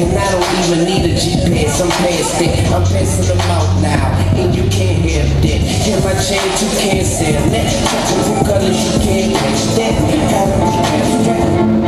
and I don't even need a GPS. I'm past it, I'm passing them out now, and you can't have that. If I change, you can't sell that. Touching colors, you can't catch that. How do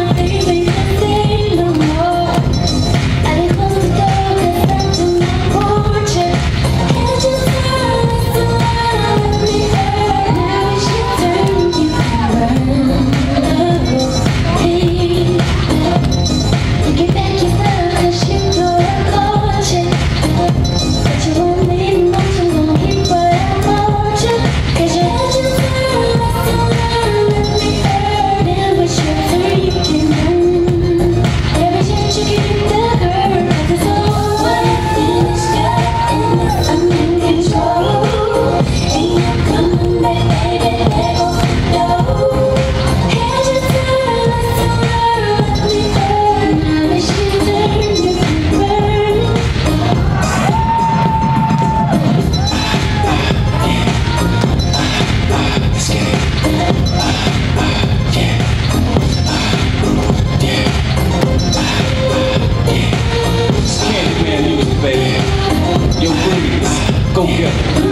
不需。